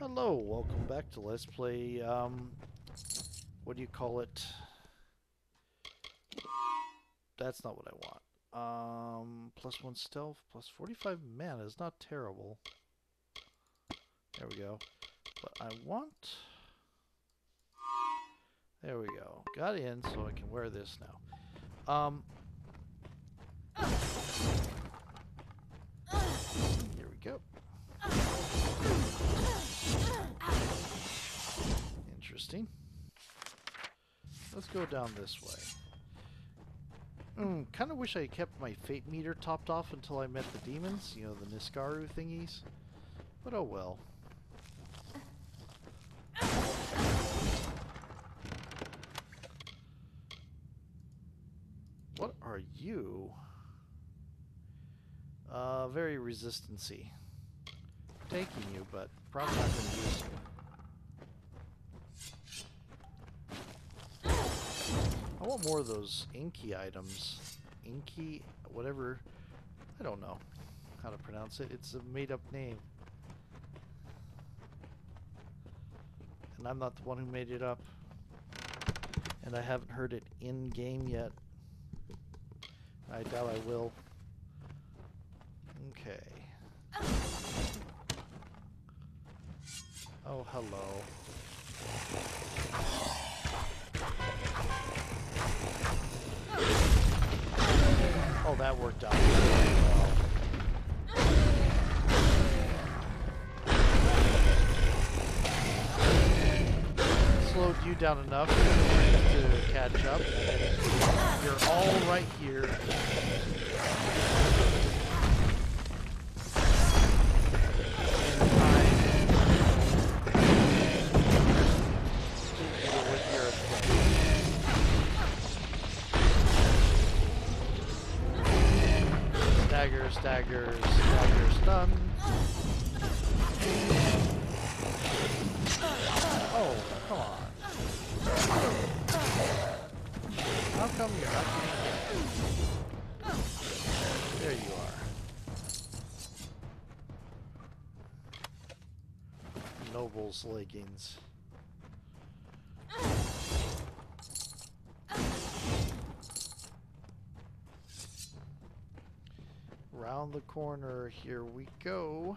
Hello, welcome back to Let's Play, um, what do you call it? That's not what I want. Um, plus one stealth, plus 45 mana is not terrible. There we go. But I want... There we go. Got in, so I can wear this now. Um, here we go. Interesting. Let's go down this way. Mm, kind of wish I kept my fate meter topped off until I met the demons, you know, the Niskaru thingies. But oh well. What are you? Uh, very resistancy. Taking you, but probably not going to use you. I want more of those inky items. Inky, whatever. I don't know how to pronounce it. It's a made-up name. And I'm not the one who made it up. And I haven't heard it in-game yet. I doubt I will. Okay. Oh, hello. Oh, that worked out. Slowed you down enough to catch up. You're all right here. Noble's leggings. Round the corner, here we go.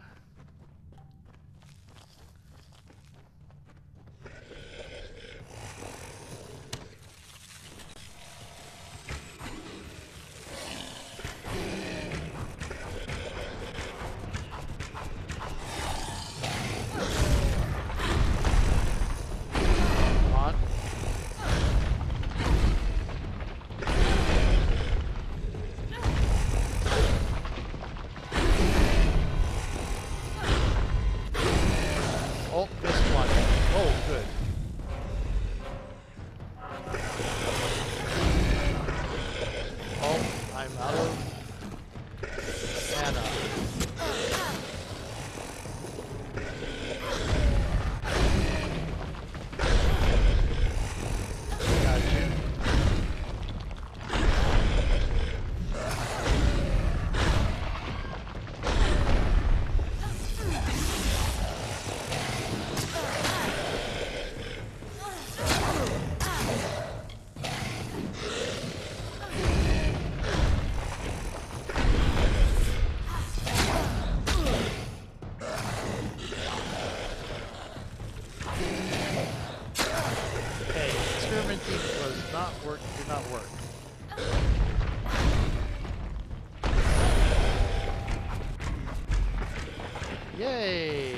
Yay!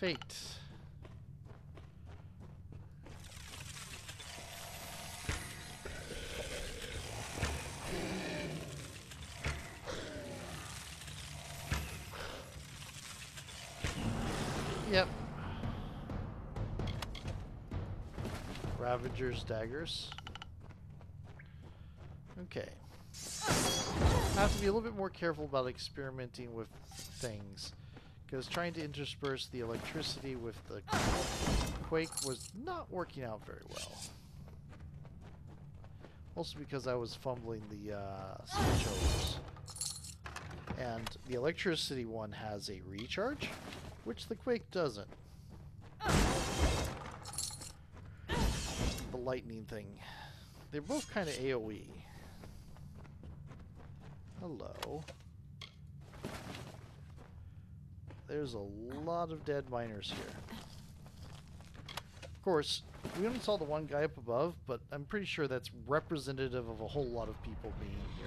Fate. Yep. Ravager's daggers. Have to be a little bit more careful about experimenting with things. Because trying to intersperse the electricity with the quake was not working out very well. Also because I was fumbling the uh, switchovers. And the electricity one has a recharge, which the Quake doesn't. The lightning thing. They're both kind of AoE. Hello. There's a lot of dead miners here. Of course, we only saw the one guy up above, but I'm pretty sure that's representative of a whole lot of people being here.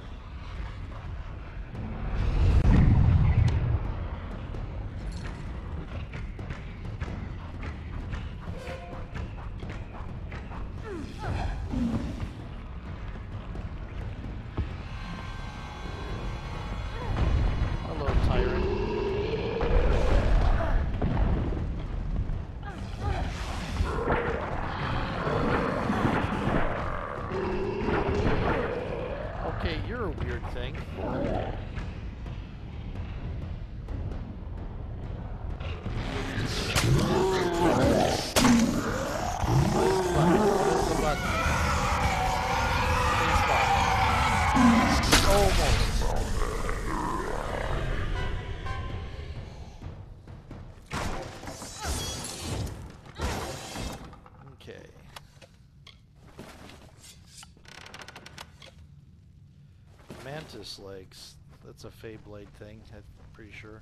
Legs. That's a Faeblade thing, I'm pretty sure.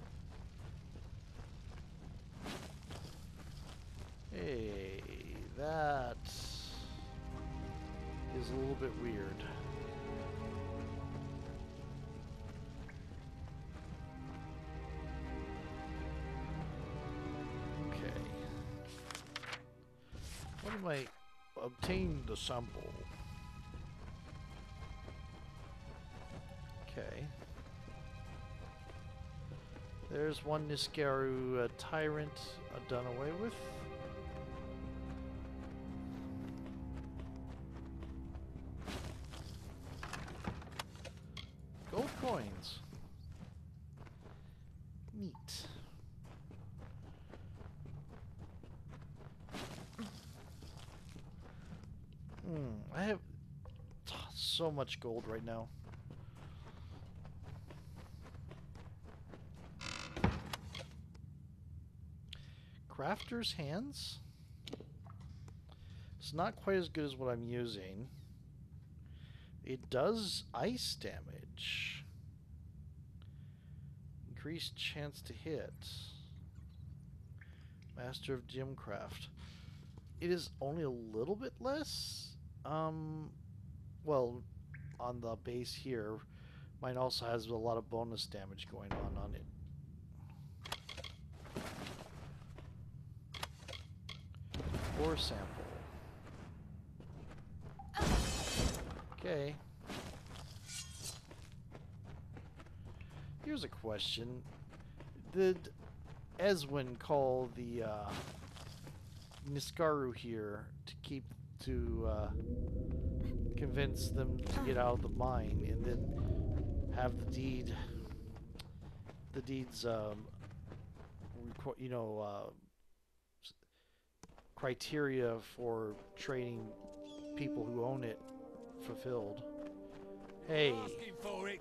Hey, that is a little bit weird. Okay. What am I obtain the sample? There's one Niskaru uh, tyrant uh, done away with. Gold coins. Neat. Hmm, I have so much gold right now. Crafter's hands? It's not quite as good as what I'm using. It does ice damage. Increased chance to hit. Master of Gymcraft. It is only a little bit less. Um, well, on the base here, mine also has a lot of bonus damage going on on it. Ore sample. Okay. Here's a question. Did Eswin call the uh, Niskaru here to keep to uh, convince them to get out of the mine and then have the deed the deeds um, you know uh, criteria for training people who own it fulfilled. Hey, Asking for it.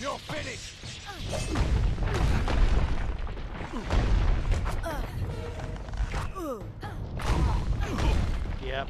You're finished. yep.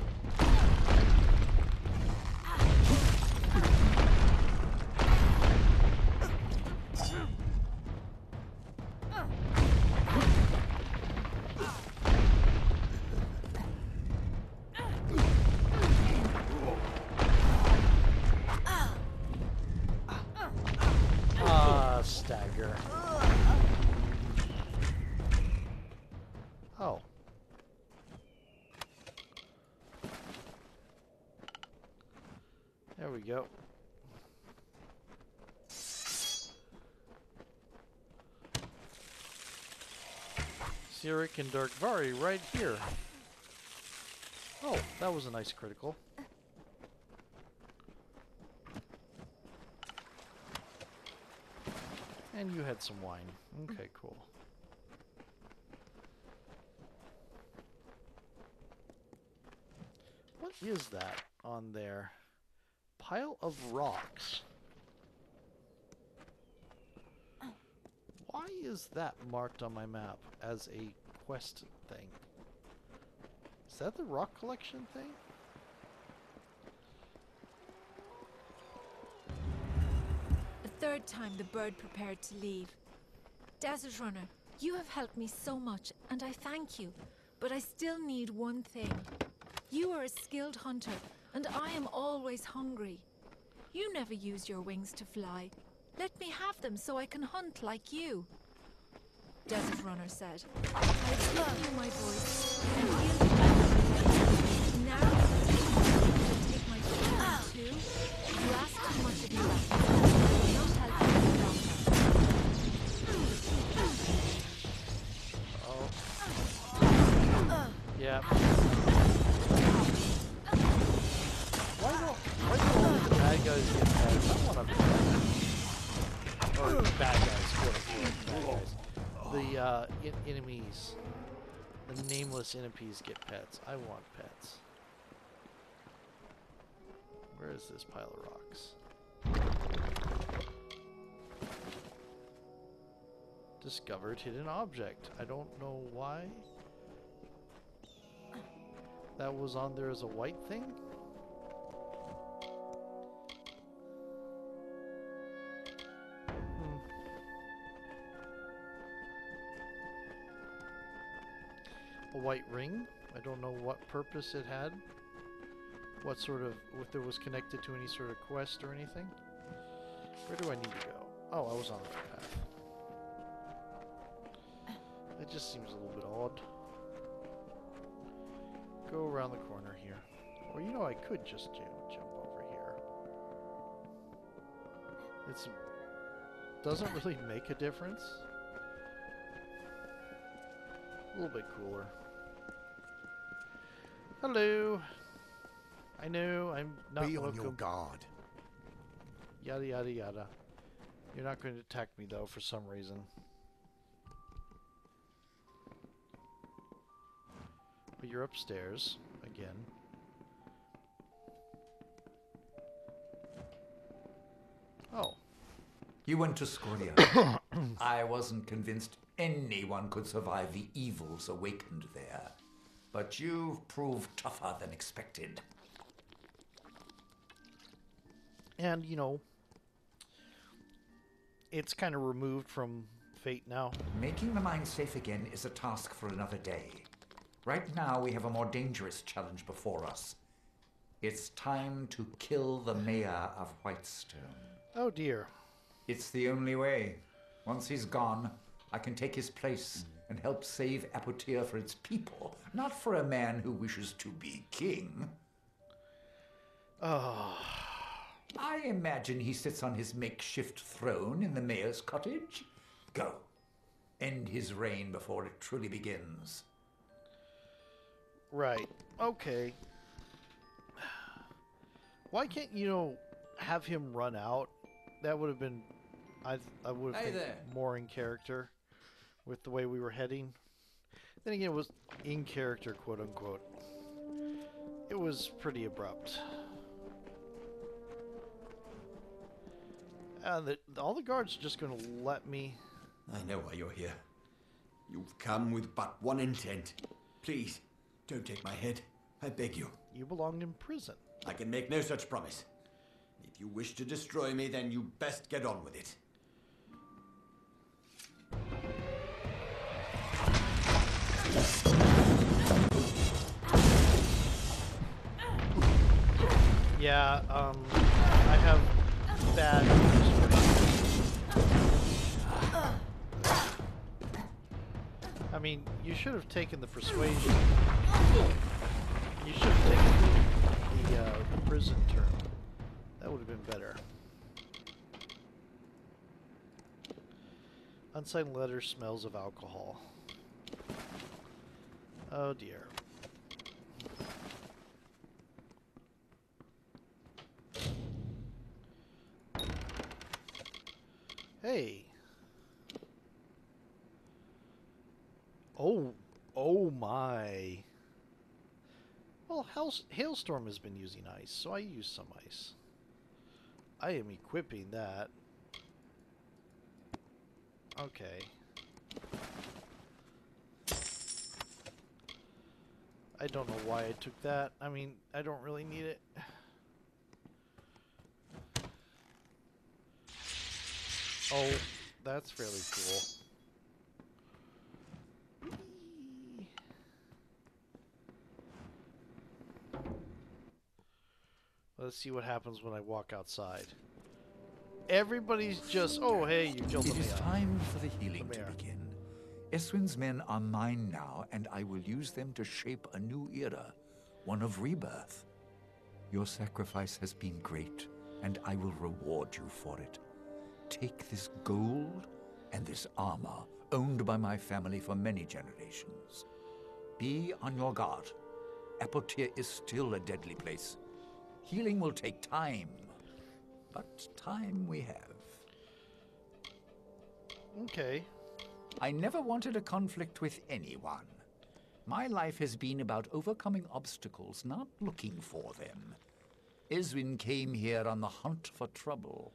Go. Sirik and Darkvari right here. Oh, that was a nice critical. And you had some wine. Okay, cool. What is that on there? pile of rocks. Why is that marked on my map as a quest thing? Is that the rock collection thing? A third time the bird prepared to leave. Desert Runner, you have helped me so much, and I thank you. But I still need one thing. You are a skilled hunter, and I am always hungry. You never use your wings to fly. Let me have them so I can hunt like you. Desert Runner said. I love you my voice, and you now take my too. You ask too much of you. Oh. Yeah. Uh, en- enemies, the nameless enemies get pets. I want pets. Where is this pile of rocks? Discovered hidden object. I don't know why. That was on there as a white thing? A white ring? I don't know what purpose it had. What sort of, if it was connected to any sort of quest or anything. Where do I need to go? Oh, I was on the right path. It just seems a little bit odd go around the corner here. Or you know, I could just jump over here. It's doesn't really make a difference. A little bit cooler. Hello. I know I'm not Be on welcome. your guard. Yada yada yada. You're not going to attack me though for some reason. But you're upstairs again. Oh, You went to Scoria. I wasn't convinced anyone could survive the evils awakened there. But you've proved tougher than expected. and you know, it's kind of removed from fate now. Making the mine safe again is a task for another day. Right now, we have a more dangerous challenge before us. It's time to kill the mayor of Whitestone. Oh dear. It's the only way. Once he's gone, I can take his place and help save Apotyre for its people, not for a man who wishes to be king. Oh, I imagine he sits on his makeshift throne in the mayor's cottage. Go. End his reign before it truly begins. right. Okay. Why can't you know have him run out? That would have been, I I would have Hey there. more in character with the way we were heading. Then again, it was in character, quote unquote. It was pretty abrupt. And the, all the guards are just gonna let me. I know why you're here. You've come with but one intent. Please, don't take my head. I beg you. You belonged in prison. I can make no such promise. If you wish to destroy me, then you best get on with it. Yeah, um, I have bad. I mean, you should have taken the persuasion. You should have taken the, uh, the prison term. That would have been better. Unsigned letter smells of alcohol. Oh dear. Hey. Oh, oh my. Well, Hailstorm has been using ice, so I use some ice. I am equipping that. Okay. I don't know why I took that. I mean, I don't really need it. Oh, that's fairly cool. Let's see what happens when I walk outside. Everybody's just, oh hey, you killed the It is time for the healing to begin. Eswin's men are mine now, and I will use them to shape a new era, one of rebirth. Your sacrifice has been great, and I will reward you for it. Take this gold and this armor, owned by my family for many generations. Be on your guard. Apotyre is still a deadly place. Healing will take time, but time we have. Okay. I never wanted a conflict with anyone. My life has been about overcoming obstacles, not looking for them. Eswin came here on the hunt for trouble.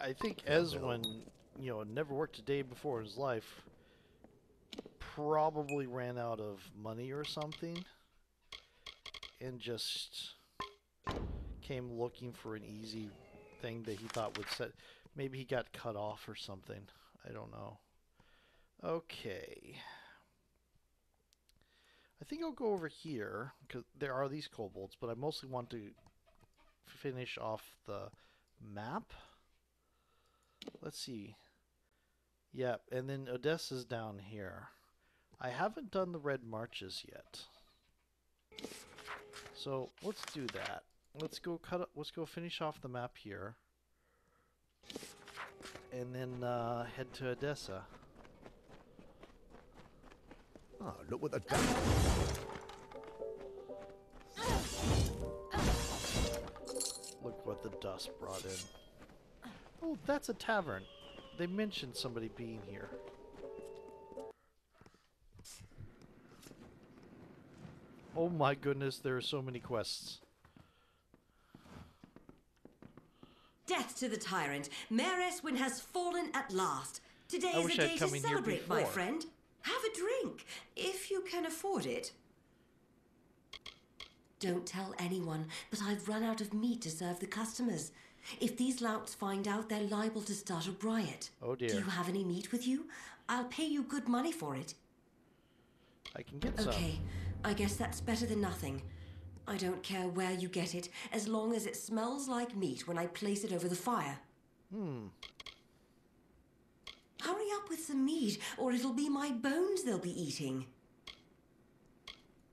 I think Eswin, you know, never worked a day before in his life. Probably ran out of money or something. And just came looking for an easy thing that he thought would set. Maybe he got cut off or something. I don't know. Okay. I think I'll go over here because there are these kobolds, but I mostly want to finish off the map. Let's see. Yep, and then Adessa's down here. I haven't done the red marches yet. So let's do that. Let's go cut. up- Let's go finish off the map here, and then uh, head to Adessa. Oh, look what they've done. Look what the dust brought in. Oh, that's a tavern. They mentioned somebody being here. Oh my goodness, there are so many quests. Death to the tyrant. Mayor Eswin has fallen at last. Today I is a day to celebrate, my friend. Have a drink, if you can afford it. Don't tell anyone, but I've run out of meat to serve the customers. If these louts find out, they're liable to start a riot. Oh dear. Do you have any meat with you? I'll pay you good money for it. I can get some. Okay, I guess that's better than nothing. I don't care where you get it, as long as it smells like meat when I place it over the fire. Hmm. Hurry up with some meat, or it'll be my bones they'll be eating.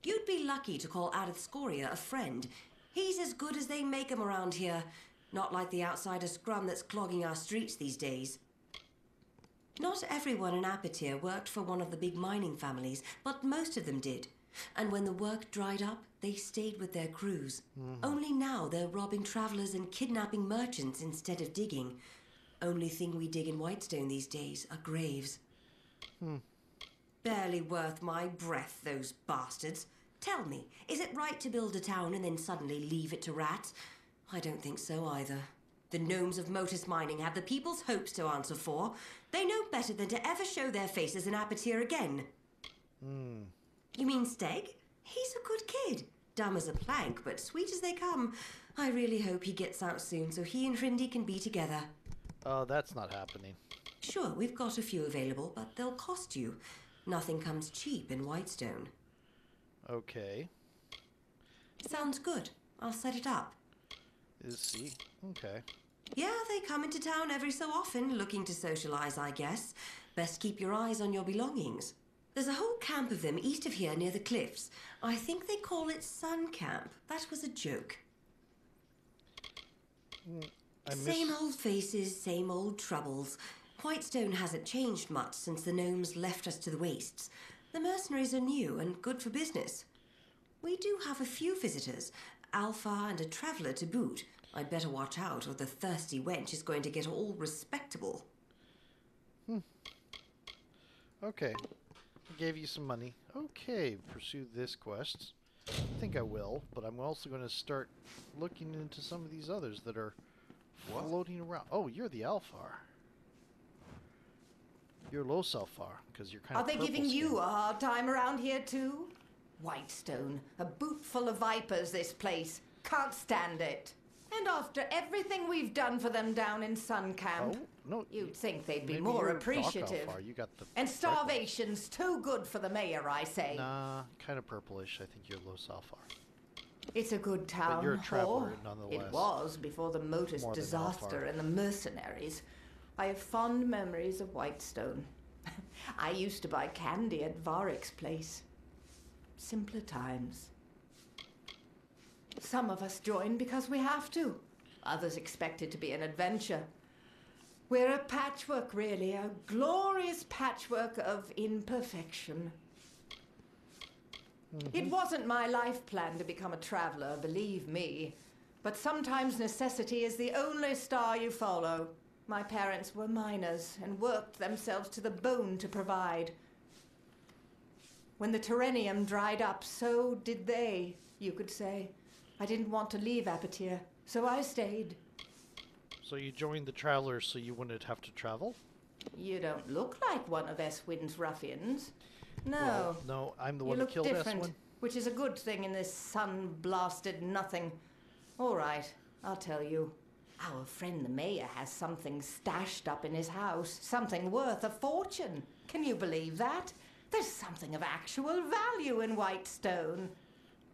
You'd be lucky to call Adith Scoria a friend. He's as good as they make 'em around here. Not like the outsider scrum that's clogging our streets these days. Not everyone in Apotyre worked for one of the big mining families, but most of them did. And when the work dried up, they stayed with their crews. Mm. Only now they're robbing travelers and kidnapping merchants instead of digging. Only thing we dig in Whitestone these days are graves. Hmm. Barely worth my breath, those bastards. Tell me, is it right to build a town and then suddenly leave it to rats? I don't think so either. The gnomes of Motus Mining have the people's hopes to answer for. They know better than to ever show their faces in Apotyre again. Hmm. You mean Steg? He's a good kid. Dumb as a plank, but sweet as they come. I really hope he gets out soon so he and Hrindi can be together. Oh, that's not happening. Sure, we've got a few available, but they'll cost you. Nothing comes cheap in Whitestone. Okay. Sounds good. I'll set it up. Is see. Okay. Yeah, they come into town every so often, looking to socialize, I guess. Best keep your eyes on your belongings. There's a whole camp of them east of here near the cliffs. I think they call it Sun Camp. That was a joke. Hmm, I miss. Same old faces, same old troubles. Whitestone hasn't changed much since the gnomes left us to the wastes. The mercenaries are new and good for business. We do have a few visitors, Alpha and a traveller to boot. I'd better watch out, or the thirsty wench is going to get all respectable. Hmm. Okay. I gave you some money. Okay, pursue this quest. I think I will, but I'm also going to start looking into some of these others that are floating around. Oh, you're the Alfar. You're Ljosalfar, because you're kind of Are they giving purple you a hard time around here, too? Whitestone, a boot full of vipers, this place. Can't stand it. And after everything we've done for them down in Sun Camp, Oh, no. you'd think they'd be more appreciative. You got the And starvation's too good for the mayor, I say. Nah, kind of purplish. I think you're Ljosalfar. It's a good town. you're a traveler nonetheless. It was before the Motus disaster and the mercenaries. I have fond memories of Whitestone. I used to buy candy at Varick's place. Simpler times. Some of us join because we have to. Others expect it to be an adventure. We're a patchwork, really, a glorious patchwork of imperfection. Mm-hmm. It wasn't my life plan to become a traveler, believe me. But sometimes necessity is the only star you follow. My parents were miners and worked themselves to the bone to provide. When the Terrenium dried up, so did they, you could say. I didn't want to leave Apotyre, so I stayed. So you joined the Travelers so you wouldn't have to travel? You don't look like one of Eswin's ruffians. No. Well, no, I'm the one you one who look killed different, Eswin. which is a good thing in this sun-blasted nothing. All right, I'll tell you. Our friend the mayor has something stashed up in his house, something worth a fortune. Can you believe that? There's something of actual value in Whitestone.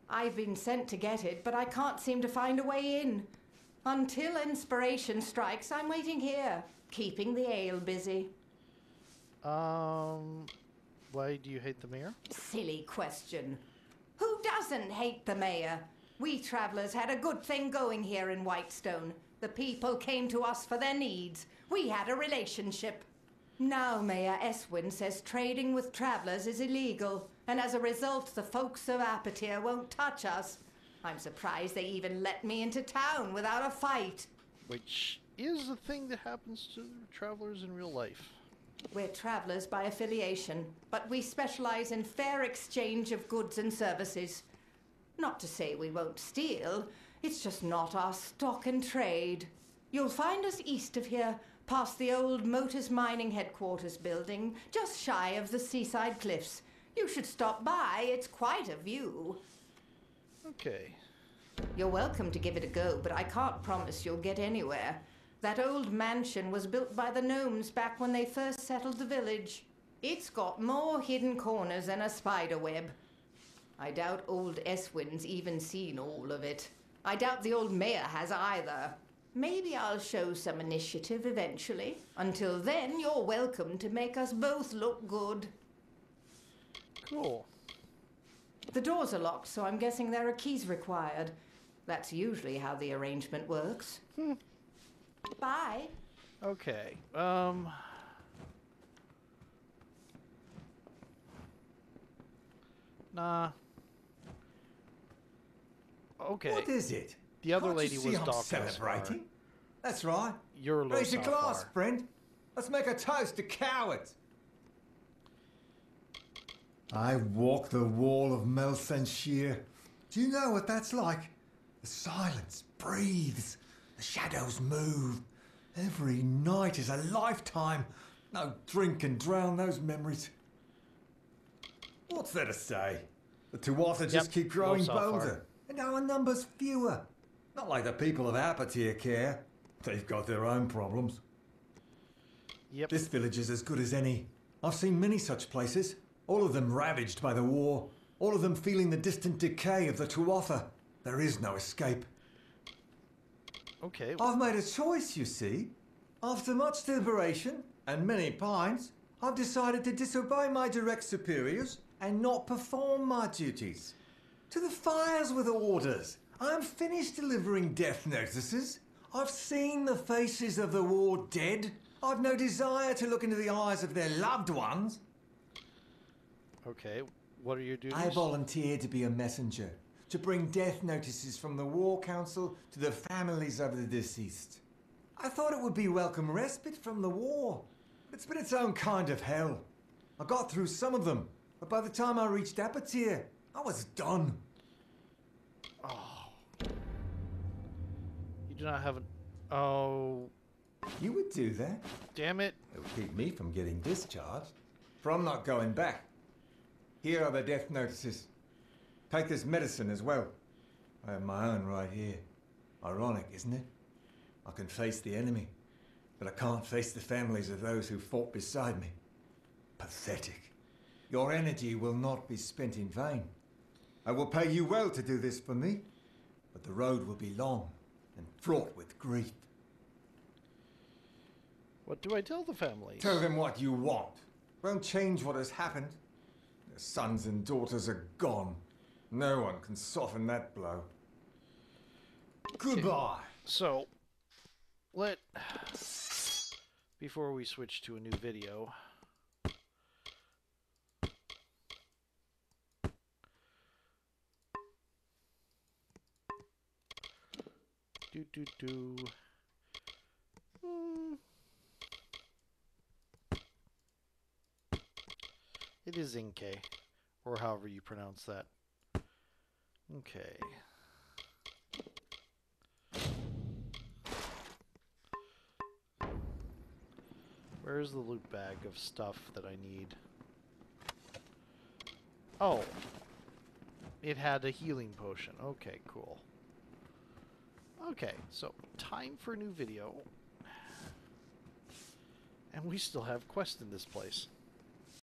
I've been sent to get it, but I can't seem to find a way in. Until inspiration strikes, I'm waiting here, keeping the ale busy. Um, why do you hate the mayor? Silly question. Who doesn't hate the mayor? We travellers had a good thing going here in Whitestone. The people came to us for their needs. We had a relationship. Now Mayor Eswin says trading with travellers is illegal, and as a result, the folks of Apotyre won't touch us. I'm surprised they even let me into town without a fight. Which is a thing that happens to travelers in real life. We're travellers by affiliation, but we specialise in fair exchange of goods and services. Not to say we won't steal, it's just not our stock and trade. You'll find us east of here, past the old Motus Mining Headquarters building, just shy of the seaside cliffs. You should stop by, it's quite a view. Okay. You're welcome to give it a go, but I can't promise you'll get anywhere. That old mansion was built by the gnomes back when they first settled the village. It's got more hidden corners than a spider web. I doubt old Eswin's even seen all of it. I doubt the old mayor has either. Maybe I'll show some initiative eventually. Until then, you're welcome to make us both look good. Cool. The doors are locked, so I'm guessing there are keys required. That's usually how the arrangement works. Bye. Okay. Um. Nah. Okay. What is it? The other Can't you lady see was I'm Doc celebrating. Esfar. That's right. You're Raise your Los glass, Alfar. friend. Let's make a toast to cowards. I walk the wall of Mel Senshir. Do you know what that's like? The silence breathes, the shadows move. Every night is a lifetime. No drink can drown those memories. What's there to say? The Tuatha just keep growing bolder, and our numbers fewer. Not like the people of Apotyre care. They've got their own problems. Yep. This village is as good as any. I've seen many such places, all of them ravaged by the war, all of them feeling the distant decay of the Tuatha. There is no escape. Okay. I've made a choice, you see. After much deliberation and many pines, I've decided to disobey my direct superiors and not perform my duties. To the fires with orders. I'm finished delivering death notices. I've seen the faces of the war dead. I've no desire to look into the eyes of their loved ones. Okay. What are you doing? I volunteered to be a messenger, to bring death notices from the War Council to the families of the deceased. I thought it would be welcome respite from the war. It's been its own kind of hell. I got through some of them, but by the time I reached Apotyre, I was done. You do not have an. Oh, You would do that. damn it! It would keep me from getting discharged. From not going back. Here are the death notices. Take this medicine as well. I have my own right here. Ironic, isn't it? I can face the enemy, but I can't face the families of those who fought beside me. Pathetic. Your energy will not be spent in vain. I will pay you well to do this for me, but the road will be long and fraught with grief. What do I tell the family? Tell them what you want. Won't change what has happened. Their sons and daughters are gone. No one can soften that blow. Goodbye. So, let before we switch to a new video. Do do. Hmm. It is Inke, or however you pronounce that. Okay. Where's the loot bag of stuff that I need? Oh. It had a healing potion. Okay, cool. Okay, so time for a new video. And we still have quests in this place.